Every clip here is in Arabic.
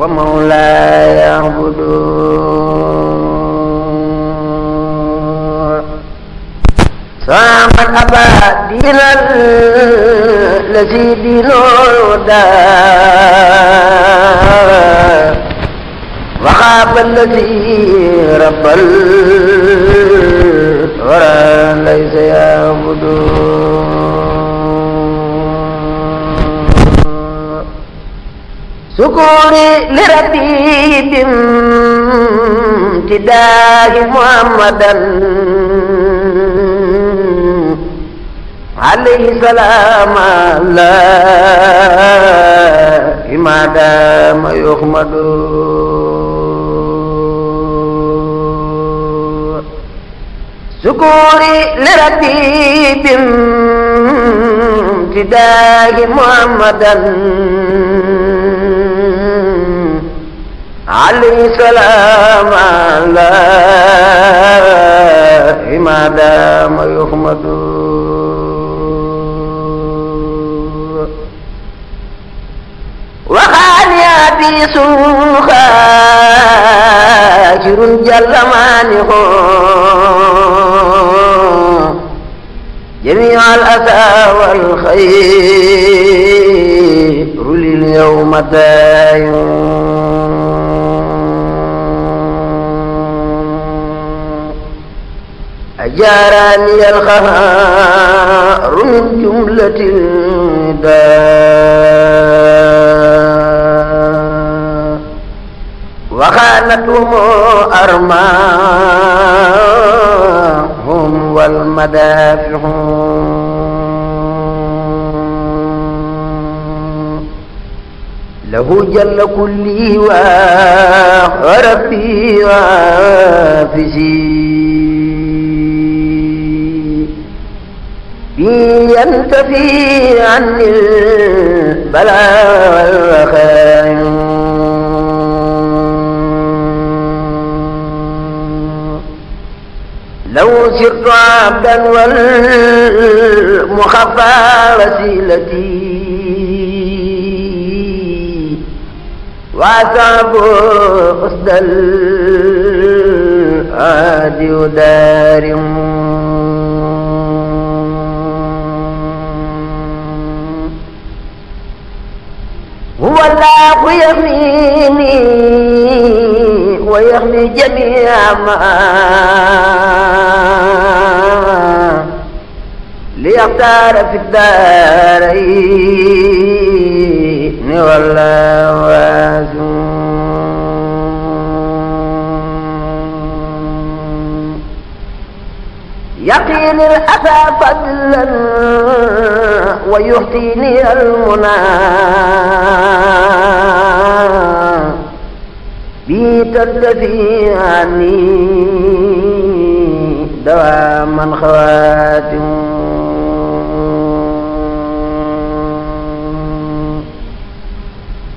ومولاي يعبدون صام الأبى دين الذي دين الهدى وخاب الذي رب الورى ليس يعبدون شكوري لربي بامتداه محمدا عليه سلام الله ما دام يحمد شكوري لربي بامتداه محمدا عليه سلام الله ما دام يحمد. وخاني أبي خاجر جل مانه جميع الأذى والخير لليوم دايم. أجارني الخهار من جملة الداء وخانتهم أرماهم والمدافع له جل كلي وربي وافسي ينتفي عني البلاء والخير لو سرت عبدا والمخفى وسيلتي وأصعب أسد العادي دار الله يحميني ويحمي جميع ما ليختار في الدارين. والله واسع. يقيني الأتى فضلا ويحتيني المنى. بي ترتفي عني دواما خواتم.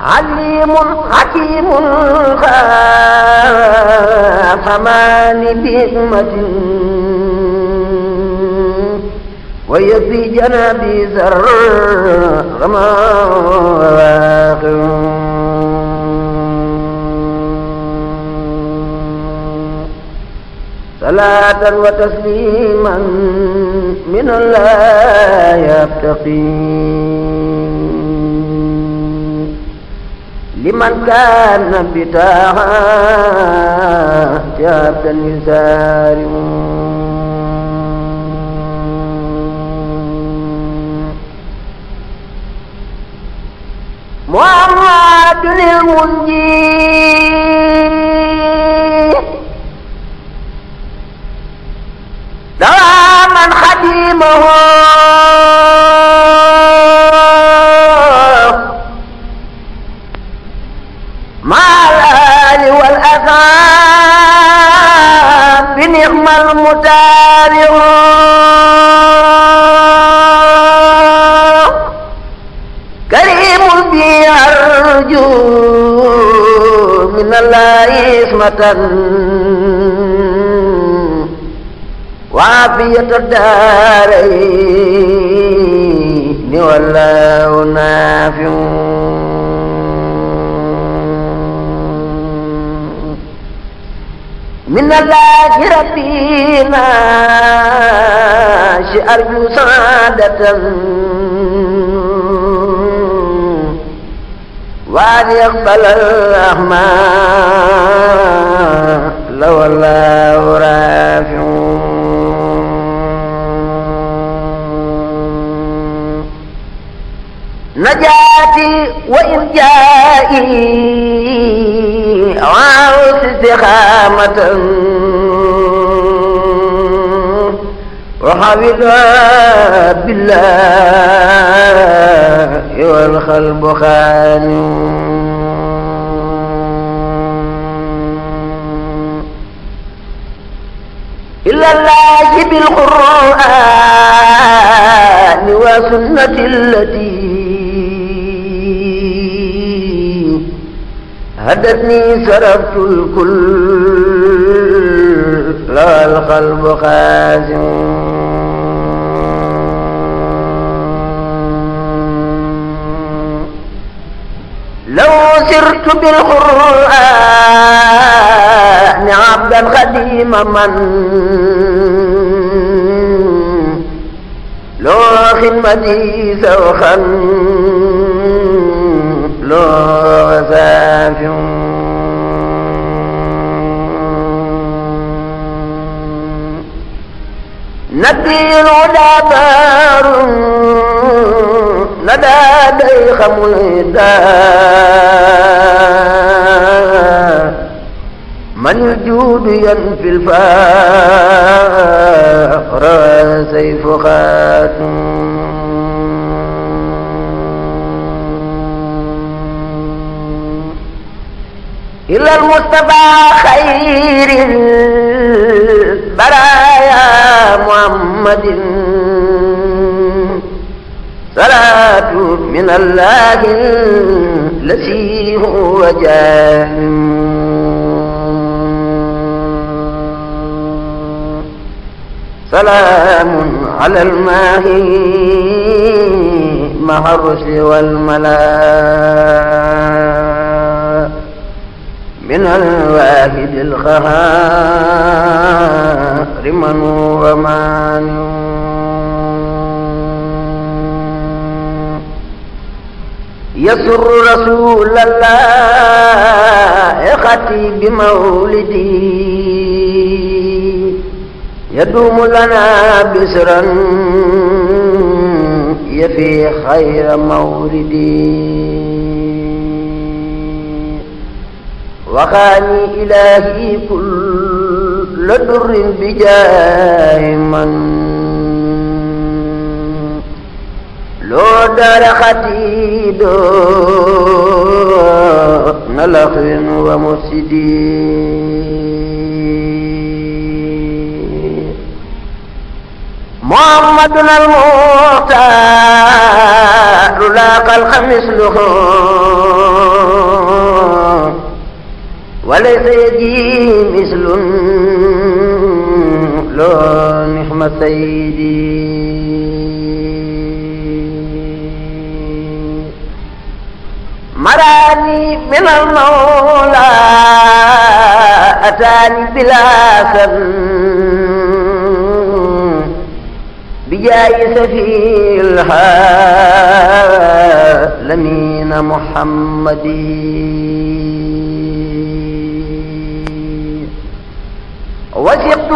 عليم حكيم خافماني بحكمة ويفي جنابي زر رما صلاة وتسليما من الله يبتقي. لمن كان بتاعة عبدا يسارع محمد المنجي دواما خديمه يمل بي أرجو من الله اسمة وعافية الدارين. والله نافع. من الله ربنا أرجو سعادة. وأن يقبل الأعمال والله رافع. نجاتي وإن جائي. وعاوز استقامة وحفظ بالله والقلب خانون إلا الله بالقرآن وسنة التي هدتني سرفت الكل لا القلب خازن. سرت بالقرآن عبدا خديما من لو خدمتي سوخا لو وسافع نبي الهدى بار ندى ديخ ملدا الجود ينفي الفاقر سيف خاتم. إلا المصطفى خير البرايا محمد. صلاة من الله الذي هو جاهل. سلام على الماهي مع الرسل والملائكة. من الواحد القهار من هو مانع. يسر رسول الله خطي بمولدي. يدوم لنا بسرا يفي خير موردي وخاني إلهي كل در بجاه من. لو دار خطيد نلخ ومفسدي محمد المختار لاقى الخمس له. وليس يجي مثل لو نحم سيدي. مراني من المولى أتاني بلا سن. بجاي سفي العالمين محمد وثقت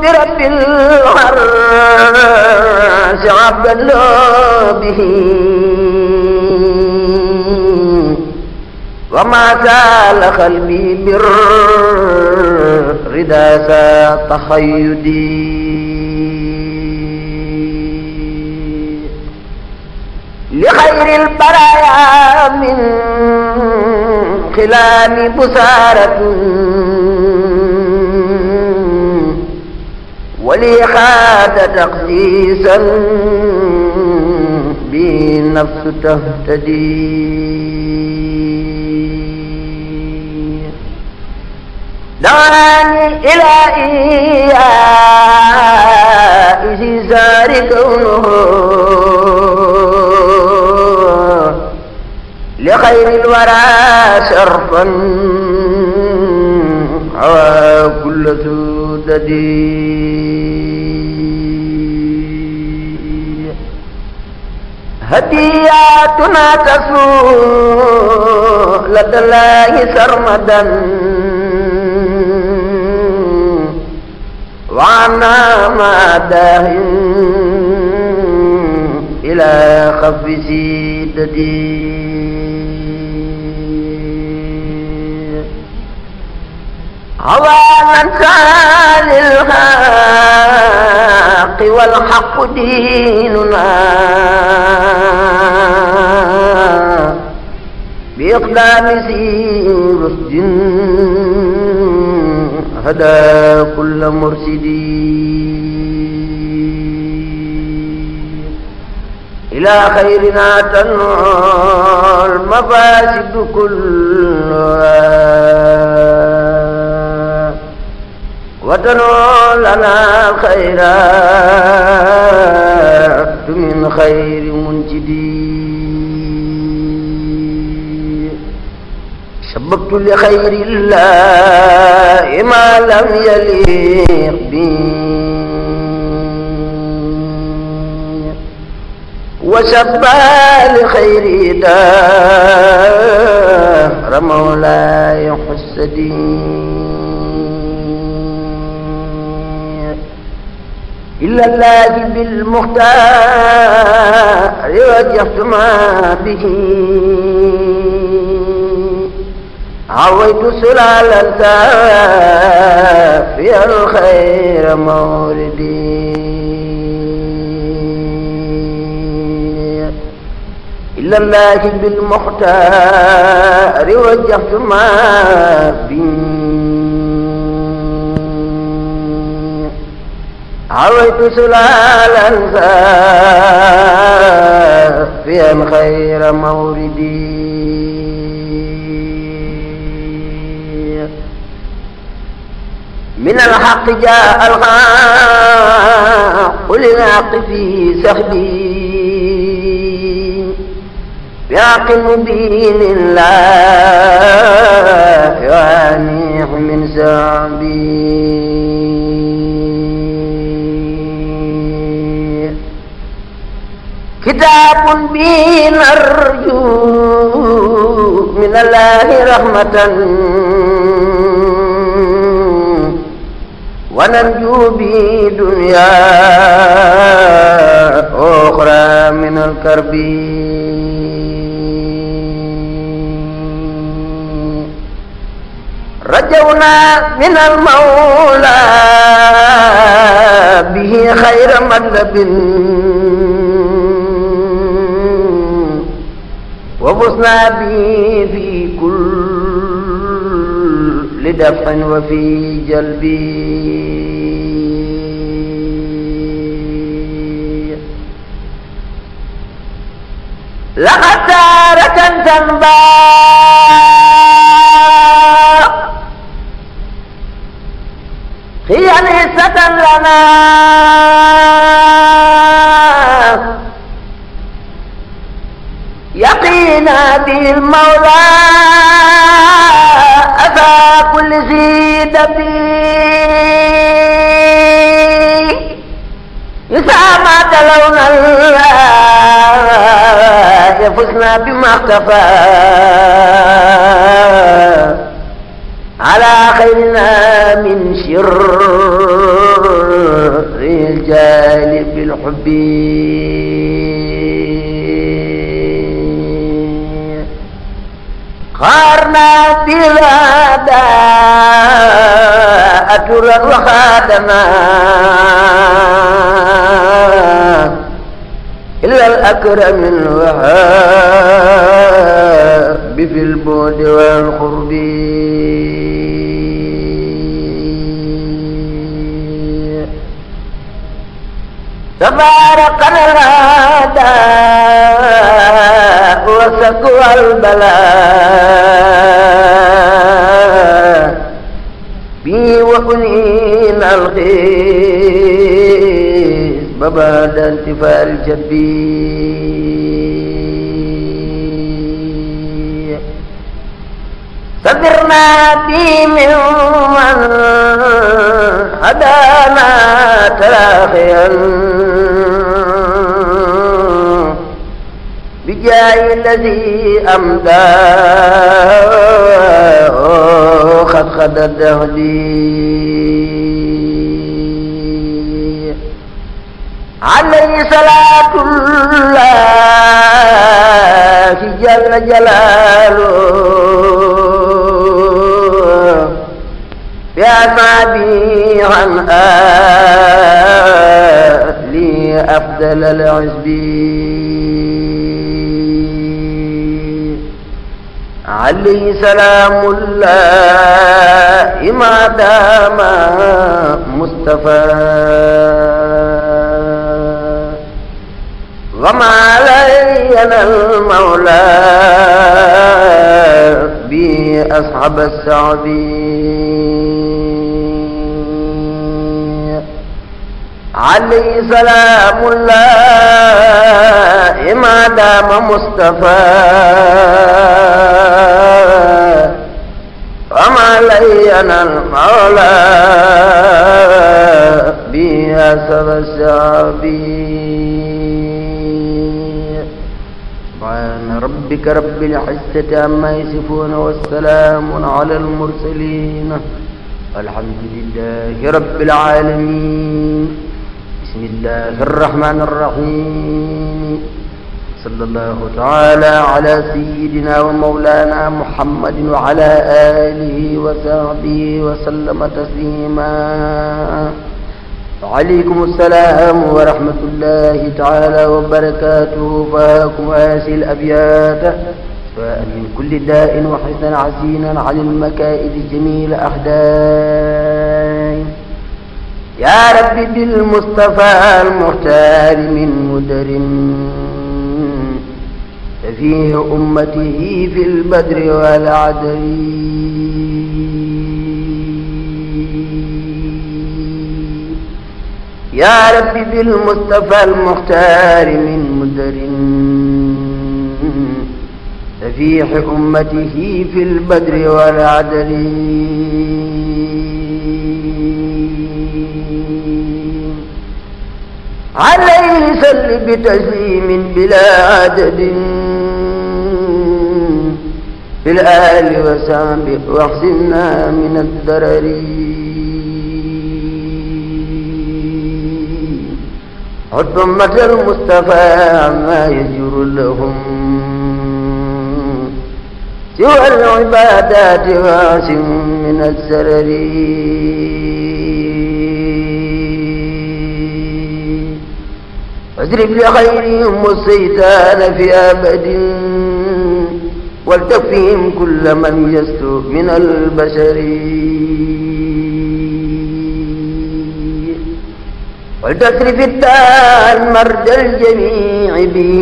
برب العرش عبدا له به. وما زال قلبي بالردى تخيدي. لخير البرايا من خلال بسارة. ولي تقديسا بالنفس تهتدي. دعاني إلى إياه زار كونه لخير الورى شرفا. عوى كل مهتدي هدياتنا تسوء لدى الله سرمدا. وعنا ما داهٍ إلى خف سيدتي عوانا للحق والحق ديننا. بإقدام رشد هدى كل مرشدين إلى خيرنا تنوى المفاسد كلها. وتنوى لنا الخيرات من خير منجدين سببت لخير الله ما لم يليق بي. وسبى لخير دار مولاي حسدين إلا الله بالمختار وجهت ما به. عويت سلالا سافيا الخير موردي إلا الله بالمختار وجهت ما به. عويت سلالا سافيا خير موردي من الحق جاء الحق للحق في سخدي. بحق مبين لا يعنيه من سعبي kitaabun bi narju min allahi rahmatan wa narju bi dunya uxra min alkarbi rajawna min almawla bihi xayra madlabin. وفزنا به في كل دفع وفي جلب لقد تارك تنبأ. هي نسة لنا يقينا به المولى أتى كل ذي إذا ما تلونا الله يفزنا بما اختفى على خيرنا من شر الجال بالحب خارنا بلادا أترا وخادنا إلا الأكرم الوهاب في البعد والقرب. تبارك الأداء وسكوى البلاء بي وأنين الخير بعد انتفاء الجبي صدرنا بي من هدانا تراخيا بجاه الذي أمدى خد خد الدهدي عليه صلاة الله جل جلاله. بأصحابه عن آلي أفضل العزب عليه سلام الله ما دام مصطفى. وما علينا المولى بأصحاب السعد عليه سلام الله ما دام مصطفى. وما لينا المولى. بأسر السعبي سبحان ربك رب العزة عما يصفون والسلام على المرسلين. الحمد لله رب العالمين. بسم الله الرحمن الرحيم. صلى الله تعالى على سيدنا ومولانا محمد وعلى آله وصحبه وسلم تسليما. وعليكم السلام ورحمة الله تعالى وبركاته. فاكم هذه الأبيات. من كل داء وحسنا عسينا عن المكائد جميل أحداث يا رب بالمصطفى المختار من مدر ففيه أمته في البدر والعدل. يا رب بالمصطفى المختار من مدر. سفيح أمته في البدر والعدل. عليه سل بتسليم بلا عدد في الآل وسام واحسنا من الضرر. حد أمة المصطفى عما يجر لهم. سوى العبادات واسم من السرر. واضرب لخيرهم السيطان في أبد. ولتكفيهم كل من يستو من البشر. ولتصرف التال مرد الجميع به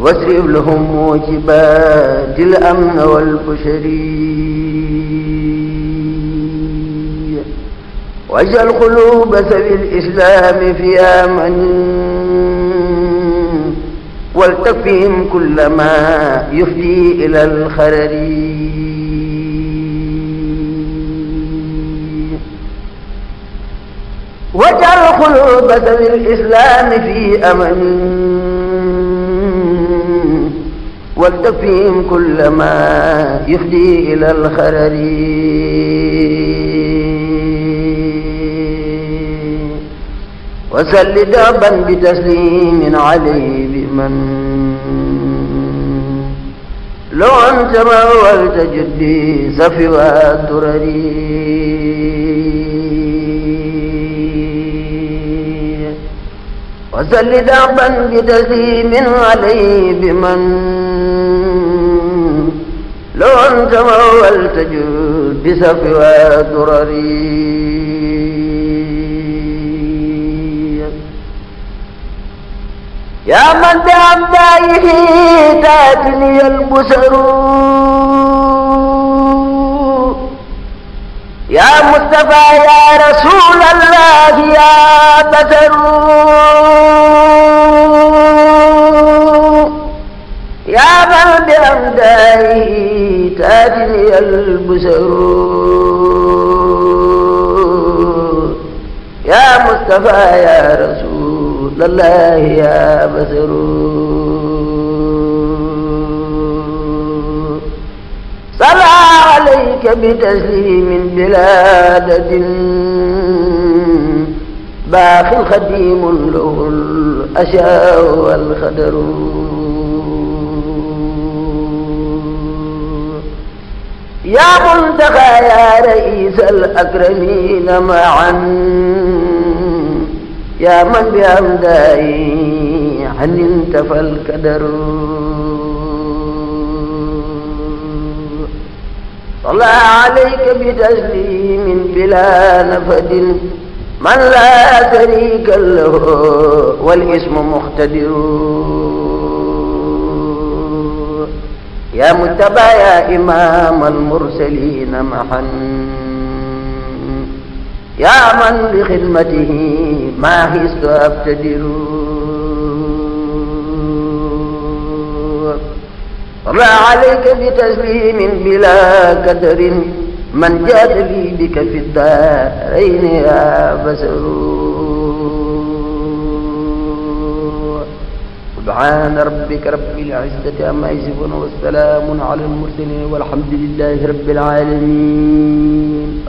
واصرف لهم موجبات الأمن والبشر. واجعل قلوب سبي الإسلام في آمن ولتكفيهم كل ما يفدي إلى الخرر. واجعل قلوب ذوي الإسلام في أمن. ولتكفيهم كل ما يفدي إلى الخرر. وسل دعبا بتسليم عليه بمن لو أنت ما ولت جدي سفوى الدرري وسل دعبا بتسليم عليه بمن لو أنت ما ولت جد بسفوى درري يا من بأبدائه تاتني البشر. يا مصطفى يا رسول الله يا بشر. يا من بأبدائه تاتني البشر. يا مصطفى يا رسول الله يا بشر. صلى عليك بتسليم بلا عدد. باق له الأشياء والخدر. يا منتقى يا رئيس الأكرمين معا. يا من بأمدائي عن انتفى الكدر. صلى عليك بتسليم بلا نفد من لا شريك له والاسم مقتدر يا متبع يا إمام المرسلين محا يا من بخدمته ما حست أبتدر. صلى عليك بتسليم بلا كدر. من جاد لي بك في الدارين يا بشر سبحان ربك رب العزة عما يصفون والسلام على المرسلين والحمد لله رب العالمين.